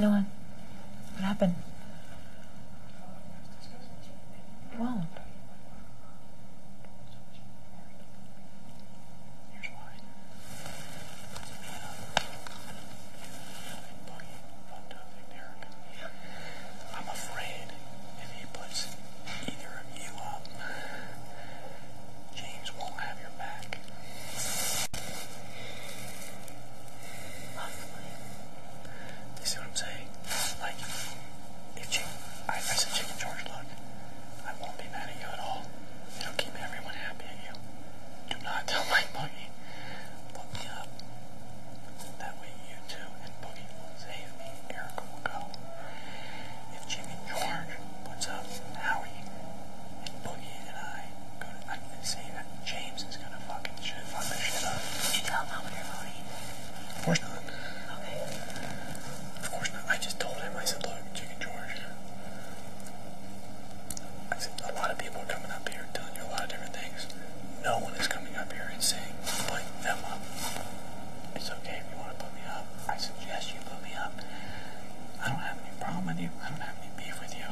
No one. What happened? It won't. Here's why. Boogie fucked up Nick Derrick. I'm afraid if he puts either of you up, James won't have your back. You see what I'm saying? Like, if Chick, I, I said Chicken George, look, I won't be mad at you at all. It'll keep everyone happy at you. Do not tell my Boogie. Put me up. That way you two and Boogie will save me. Erika will go. If Chicken George puts up Howie and Boogie and I go to, I'm gonna say that James is gonna fucking shit, fuck this shit up. Did you tell Mom you're voting? Of course not. Okay. Of course not. I just told him, I said, look, Chicken George. I said, a lot of people are coming up here telling you a lot of different things. No one is coming up here and saying, put them up. It's okay if you want to put me up. I suggest you put me up. I don't have any problem with you. I don't have any beef with you.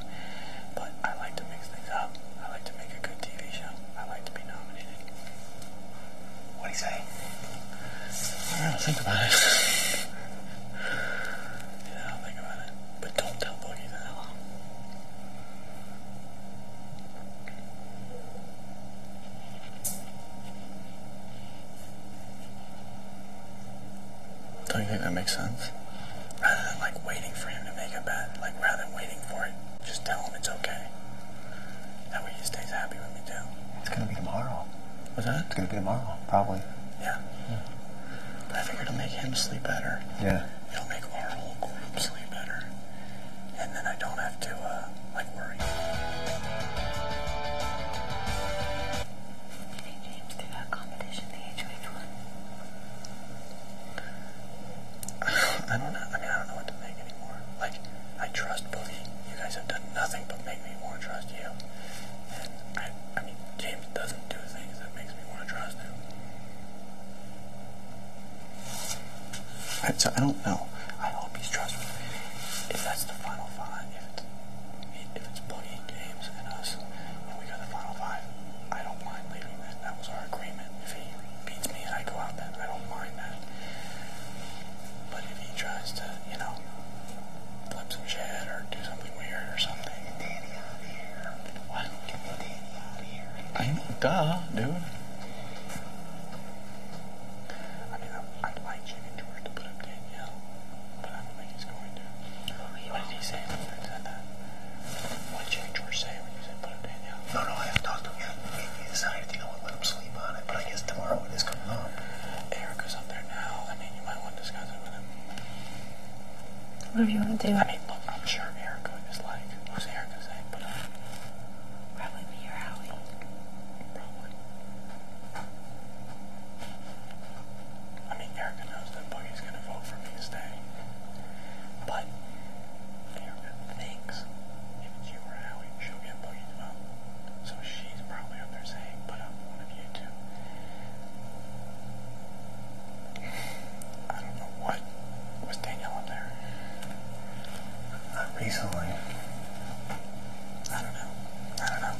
But I like to mix things up. I like to make a good TV show. I like to be nominated. What do you say? I don't know, think about it. Yeah, I'll think about it. But don't tell Boogie that. Don't you think that makes sense? Rather than like waiting for him to make a bet, like rather than waiting for it, just tell him it's okay. That way he stays happy with me too. It's gonna be tomorrow. What's that? It's gonna be tomorrow, probably. Yeah. But I figured it'll make him sleep better. Yeah. So I don't know. I hope he's trustworthy. If that's the final five, if it's, if it's Boogie, James, and us, and we got the final five, I don't mind leaving that. That was our agreement. If he beats me and I go out, then I don't mind that. But if he tries to, you know, flip some shit or do something weird or something. Danny out of here. What? Get me Danny out of here. I know, duh, dude. I mean, I, I'd like Jimmy George to put up Danielle, but I don't think he's going to. What did he say when you said that? What did Jimmy George say when you said put up Danielle? No, no, I haven't talked to him yet. He, he decided, you know what, let him sleep on it. But I guess tomorrow it is coming up. Erika's up there now. I mean, you might want to discuss it with him. What do you want to do? I mean, look, I'm sure Erika is like, who's Erika saying put up? Probably me or Howie. Probably. I mean, Erika knows that Boogie's gonna vote for me to stay. But Erika thinks if it's you or Howie, she'll get Boogie's vote. So she's probably up there saying, put up one of you two. I don't know what was Danielle up there. Not recently. I don't know. I don't know.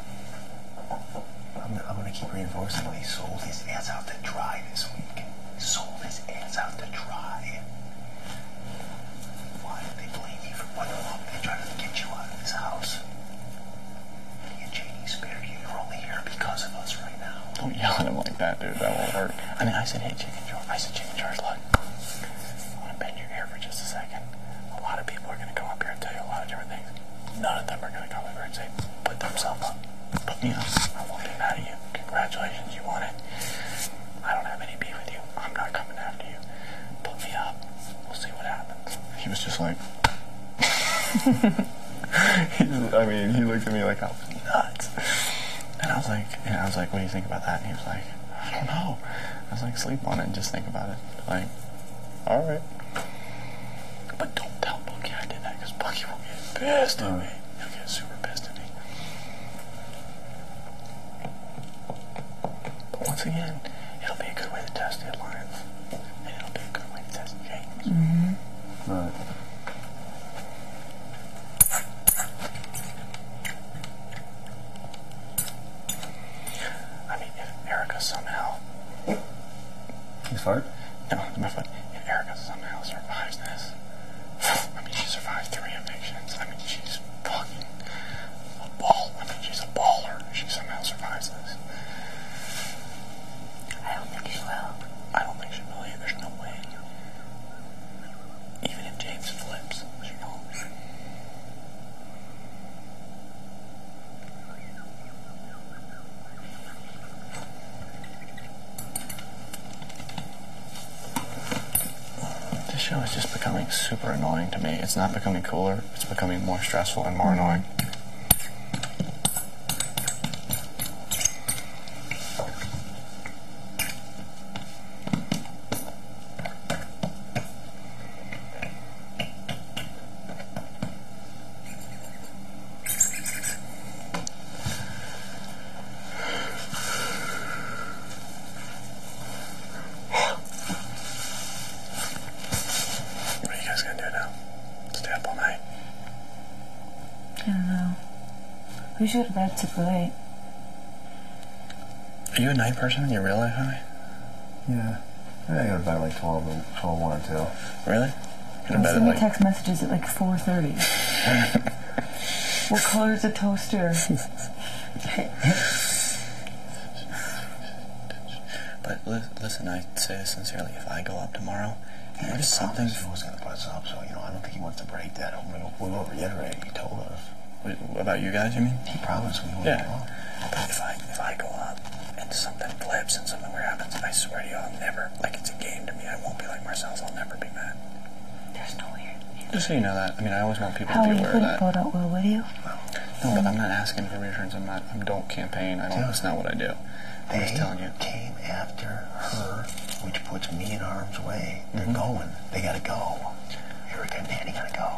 I'm, I'm gonna keep reinforcing when he sold his ass out to dry this week. Sold his ass out to dry. Why do they blame you for what long they try to get you out of this house? Me and Janie spared you. You're only here because of us right now. Don't yell at him like dude. That won't work. I mean, I said, hey, Chicken George. I said, Chicken George, look. I want to bend your ear for just a second. A lot of people are going to come up here and tell you a lot of different things. None of them are going to come over and say, put themselves up. Put me up. I won't be mad at you. Congratulations, you won it. I don't have any beef with you. I'm not coming after you. Put me up. We'll see what happens. He was just like, I mean, he looked at me like I was nuts. And I was like, and I was like, what do you think about that? And he was like, don't know. I was like, sleep on it and just think about it. Like, all right. But don't tell Boogie I did that because Boogie will get pissed at me. He'll get super pissed at me. But once again, it'll be a good way to test the alliance. And it'll be a good way to test James. Right. Erika somehow, He's fart? no, my foot, if Erika somehow survives this, I mean, she survived three evictions. I mean, she's fucking a ball. I mean, she's a baller. She somehow survives this. I don't think she will. I don't think she will either. There's no way. Even if James flips, she won't. This show is just becoming super annoying to me. It's not becoming cooler, it's becoming more stressful and more annoying. What are you guys gonna do now? Stay up all night? I don't know. We should have bed super late. Are you a night person in your real life, honey? Yeah. I go to bed like 12 or 12, 1 or 2. Really? You're in bed Send me like text messages at like 4.30. what color is the toaster? But li- listen, I say this sincerely. If I go up tomorrow, and there's something. He was going to put us up, so, you know, I don't think he wants to break that. We'll, we'll reiterate. He told us. Wait, About you guys, you mean? He promised we wouldn't Yeah. go up. But if I if I go up and something flips and something weird happens, I swear to you, I'll never like it's a game to me. I won't be like Marcellas. I'll never be mad. There's no weird. Just so you know that. I mean, I always want people How to be you aware of couldn't that. vote out Will with you? No, but I'm not asking for reassurance. I'm not. I don't campaign. I don't. That's not what I do. I'm just They telling you. came after her, which puts me in harm's way. They're Mm-hmm. going. They gotta go. Erika and Danny got to go.